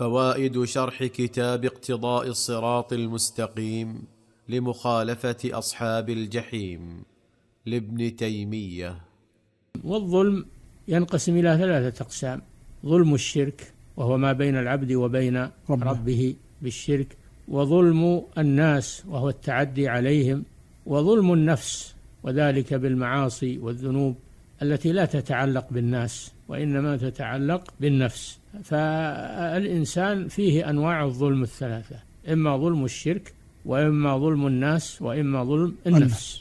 فوائد شرح كتاب اقتضاء الصراط المستقيم لمخالفة أصحاب الجحيم لابن تيمية. والظلم ينقسم إلى ثلاثة أقسام ظلم الشرك وهو ما بين العبد وبين ربه, ربه بالشرك وظلم الناس وهو التعدي عليهم وظلم النفس وذلك بالمعاصي والذنوب التي لا تتعلق بالناس وإنما تتعلق بالنفس. فالإنسان فيه أنواع الظلم الثلاثة إما ظلم الشرك وإما ظلم الناس وإما ظلم النفس.